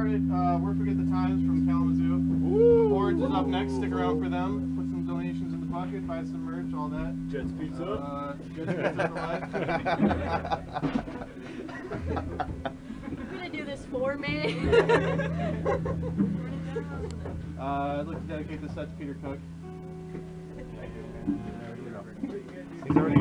started. Uh, we're Forget the Times from Kalamazoo. Orange is up next. Stick around for them. Put some donations in the bucket. Buy some merch. All that. Jets Pizza. Uh, Jets Pizza for life. You're gonna do this for me? Uh, I'd like to dedicate this set to Peter Cook. He's already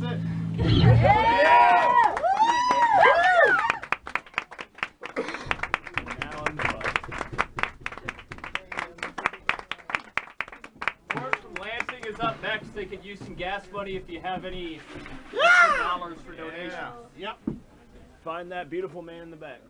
That's it. Yeah! up next. They could use some gas money if you have any dollars for donations. Yeah. Yep. Find that beautiful man in the back.